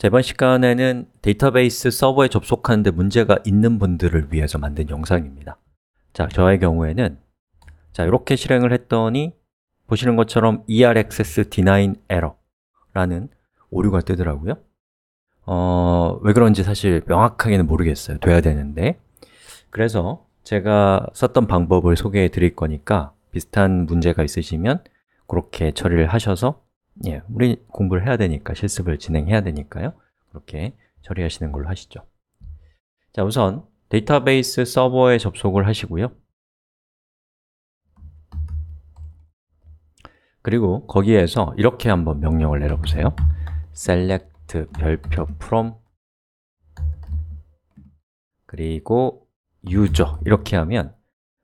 자, 이번 시간에는 데이터베이스 서버에 접속하는데 문제가 있는 분들을 위해서 만든 영상입니다. 자, 저의 경우에는 자, 이렇게 실행을 했더니 보시는 것처럼 er access deny error 라는 오류가 뜨더라고요. 어, 왜 그런지 사실 명확하게는 모르겠어요. 돼야 되는데. 그래서 제가 썼던 방법을 소개해 드릴 거니까 비슷한 문제가 있으시면 그렇게 처리를 하셔서 예, 우리 공부를 해야 되니까, 실습을 진행해야 되니까요. 그렇게 처리하시는 걸로 하시죠. 자, 우선 데이터베이스 서버에 접속을 하시고요. 그리고 거기에서 이렇게 한번 명령을 내려보세요. Select 별표 from. 그리고 user. 이렇게 하면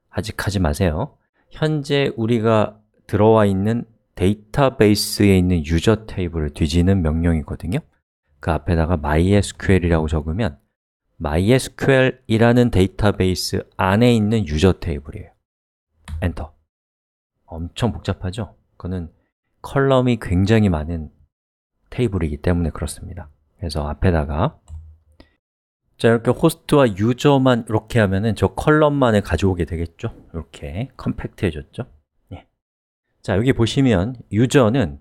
아직 하지 마세요. 현재 우리가 들어와 있는 데이터베이스에 있는 user 테이블을 뒤지는 명령이거든요 그 앞에다가 mysql이라고 적으면 mysql이라는 데이터베이스 안에 있는 user 테이블이에요 엔터 엄청 복잡하죠? 그거는 column이 굉장히 많은 테이블이기 때문에 그렇습니다 그래서 앞에다가 자, 이렇게 호스트와 user만 이렇게 하면은 저 column만을 가져오게 되겠죠? 이렇게 compact 해졌죠? 예. 자, 여기 보시면 user는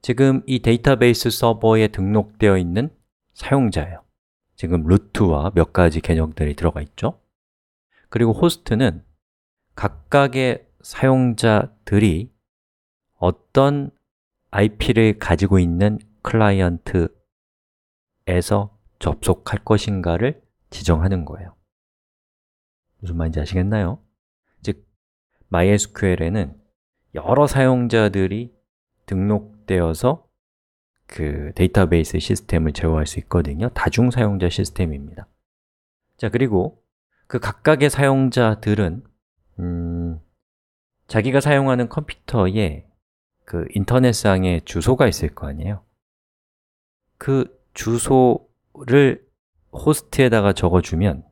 지금 이 데이터베이스 서버에 등록되어 있는 사용자예요 지금 root와 몇 가지 개념들이 들어가 있죠? 그리고 호스트는 각각의 사용자들이 어떤 IP를 가지고 있는 클라이언트에서 접속할 것인가를 지정하는 거예요 무슨 말인지 아시겠나요? 즉, MySQL에는 여러 사용자들이 등록되어서 그 데이터베이스 시스템을 제어할 수 있거든요. 다중 사용자 시스템입니다. 자, 그리고 그 각각의 사용자들은 음, 자기가 사용하는 컴퓨터에 그 인터넷상에 주소가 있을 거 아니에요. 그 주소를 호스트에다가 적어주면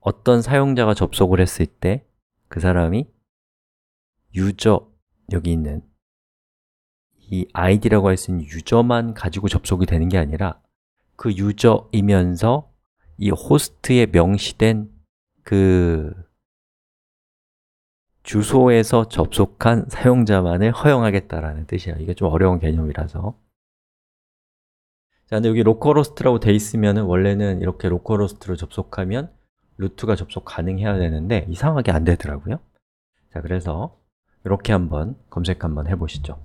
어떤 사용자가 접속을 했을 때 그 사람이 유저, 여기 있는 이 id라고 할 수 있는 유저만 가지고 접속이 되는 게 아니라 그 유저이면서 이 호스트에 명시된 그 주소에서 접속한 사용자만을 허용하겠다라는 뜻이에요 이게 좀 어려운 개념이라서. 자, 근데 여기 localhost라고 돼 있으면 원래는 이렇게 localhost로 접속하면 root가 접속 가능해야 되는데 이상하게 안 되더라고요. 자, 그래서 이렇게 한번 검색 한번 해보시죠.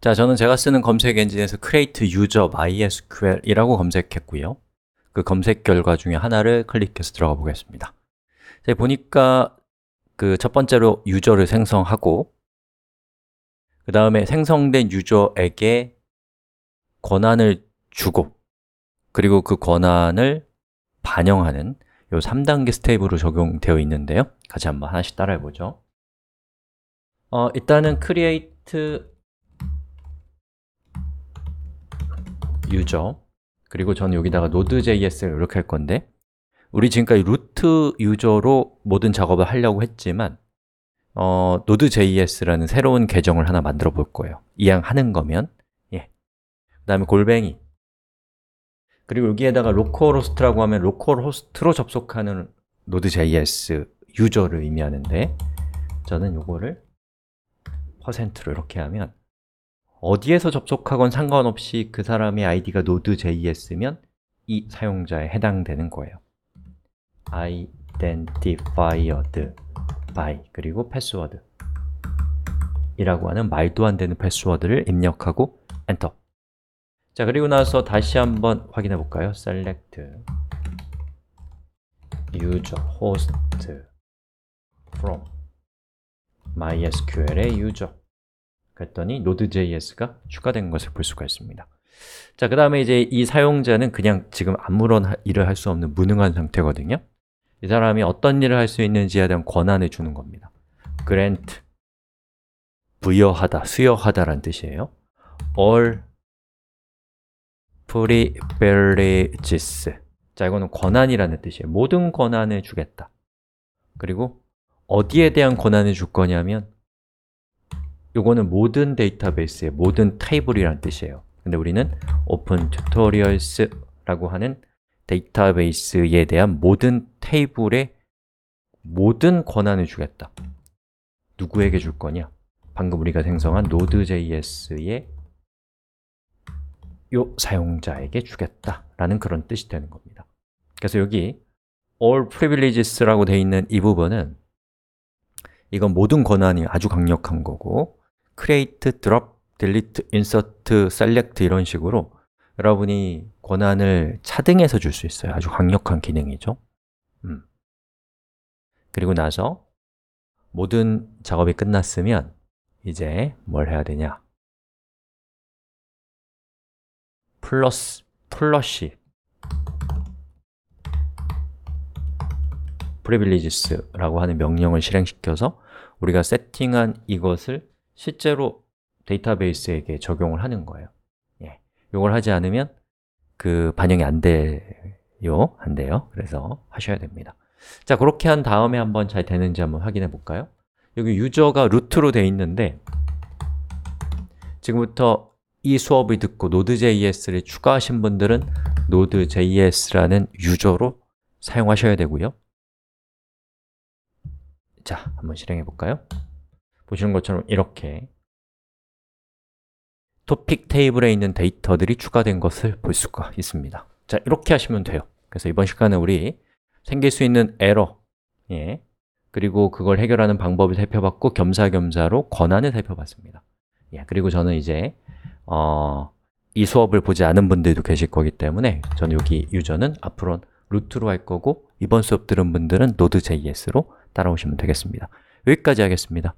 자, 저는 제가 쓰는 검색 엔진에서 create user mysql 이라고 검색했고요. 그 검색 결과 중에 하나를 클릭해서 들어가 보겠습니다. 자, 보니까 그 첫 번째로 user를 생성하고 그 다음에 생성된 user에게 권한을 주고 그리고 그 권한을 반영하는 이 3단계 스텝으로 적용되어 있는데요. 같이 한번 하나씩 따라해 보죠 어, 일단은 create user 그리고 저는 여기다가 node.js를 이렇게 할 건데 우리 지금까지 root user로 모든 작업을 하려고 했지만 어, node.js라는 새로운 계정을 하나 만들어 볼 거예요. 이왕 하는 거면. 예. 그 다음에 골뱅이. 그리고 여기에다가 localhost라고 하면 localhost로 접속하는 node.js user를 의미하는데 저는 요거를 퍼센트로 이렇게 하면 어디에서 접속하건 상관없이 그 사람의 아이디가 node.js면 이 사용자에 해당되는 거예요. identified by 그리고 패스워드 이라고 하는 말도 안 되는 패스워드를 입력하고 엔터. 자, 그리고 나서 다시 한번 확인해 볼까요? select user host from mysql의 user 그랬더니 node.js가 추가된 것을 볼 수가 있습니다. 자, 그 다음에 이제 이 사용자는 그냥 지금 아무런 일을 할 수 없는 무능한 상태거든요. 이 사람이 어떤 일을 할 수 있는지에 대한 권한을 주는 겁니다. grant 부여하다, 수여하다라는 뜻이에요. all privileges. 자, 이거는 권한이라는 뜻이에요. 모든 권한을 주겠다. 그리고 어디에 대한 권한을 줄 거냐면 이거는 모든 데이터베이스의 모든 테이블이라는 뜻이에요. 근데 우리는 open tutorials라고 하는 데이터베이스에 대한 모든 테이블의 모든 권한을 주겠다. 누구에게 줄 거냐? 방금 우리가 생성한 Node.js의 요 사용자에게 주겠다라는 그런 뜻이 되는 겁니다. 그래서 여기 all privileges라고 되어 있는 이 부분은 이건 모든 권한이 아주 강력한 거고 create, drop, delete, insert, select 이런 식으로 여러분이 권한을 차등해서 줄 수 있어요. 아주 강력한 기능이죠. 음. 그리고 나서 모든 작업이 끝났으면 이제 뭘 해야 되냐? 플러스, 플러시. privileges라고 하는 명령을 실행시켜서 우리가 세팅한 이것을 실제로 데이터베이스에게 적용을 하는 거예요 예. 이걸 하지 않으면 그 반영이 안 돼요, 안 돼요 그래서 하셔야 됩니다 자, 그렇게 한 다음에 한번 잘 되는지 한번 확인해 볼까요? 여기 유저가 루트로 돼 있는데 지금부터 이 수업을 듣고 Node.js를 추가하신 분들은 Node.js라는 유저로 사용하셔야 되고요 자, 한번 실행해 볼까요? 보시는 것처럼 이렇게 토픽 테이블에 있는 데이터들이 추가된 것을 볼 수가 있습니다. 자, 이렇게 하시면 돼요. 그래서 이번 시간에 우리 생길 수 있는 에러 예, 그리고 그걸 해결하는 방법을 살펴봤고 겸사겸사로 권한을 살펴봤습니다. 예, 그리고 저는 이제 어, 이 수업을 보지 않은 분들도 계실 거기 때문에 저는 여기 유저는 앞으로 루트로 할 거고 이번 수업 들은 분들은 Node.js로 따라오시면 되겠습니다. 여기까지 하겠습니다